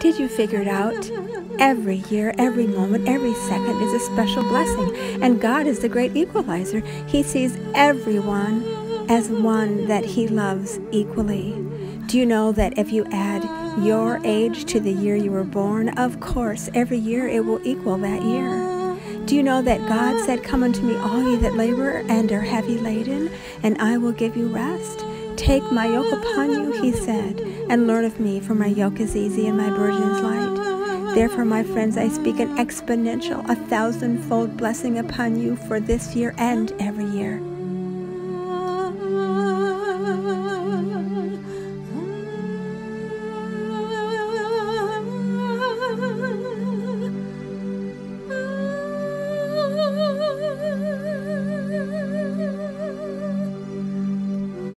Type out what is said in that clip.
Did you figure it out? Every year, every moment, every second is a special blessing, and God is the great equalizer. He sees everyone as one that He loves equally. Do you know that if you add your age to the year you were born, of course, every year it will equal that year? Do you know that God said, Come unto me, all ye that labor and are heavy laden, and I will give you rest? Take my yoke upon you, he said, and learn of me, for my yoke is easy and my burden is light. Therefore, my friends, I speak an exponential, a thousandfold blessing upon you for this year and every year.